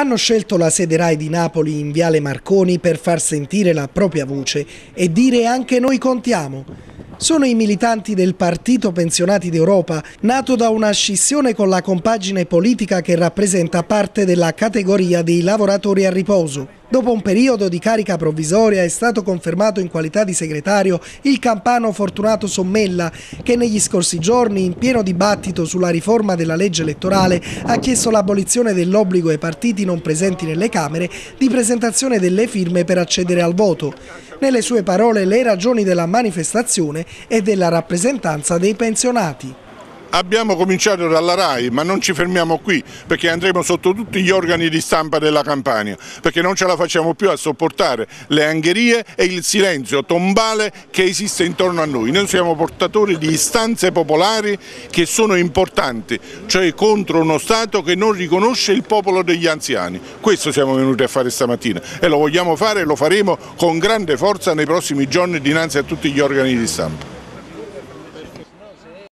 hanno scelto la sede RAI di Napoli in Viale Marconi per far sentire la propria voce e dire anche noi contiamo. Sono i militanti del Partito Pensionati d'Europa, nato da una scissione con la compagine politica che rappresenta parte della categoria dei lavoratori a riposo. Dopo un periodo di carica provvisoria è stato confermato in qualità di segretario il campano Fortunato Sommella, che negli scorsi giorni, in pieno dibattito sulla riforma della legge elettorale, ha chiesto l'abolizione dell'obbligo ai partiti non presenti nelle Camere di presentazione delle firme per accedere al voto. Nelle sue parole le ragioni della manifestazione e della rappresentanza dei pensionati. Abbiamo cominciato dalla RAI ma non ci fermiamo qui perché andremo sotto tutti gli organi di stampa della Campania perché non ce la facciamo più a sopportare le angherie e il silenzio tombale che esiste intorno a noi. Noi siamo portatori di istanze popolari che sono importanti, cioè contro uno Stato che non riconosce il popolo degli anziani. Questo siamo venuti a fare stamattina e lo vogliamo fare e lo faremo con grande forza nei prossimi giorni dinanzi a tutti gli organi di stampa.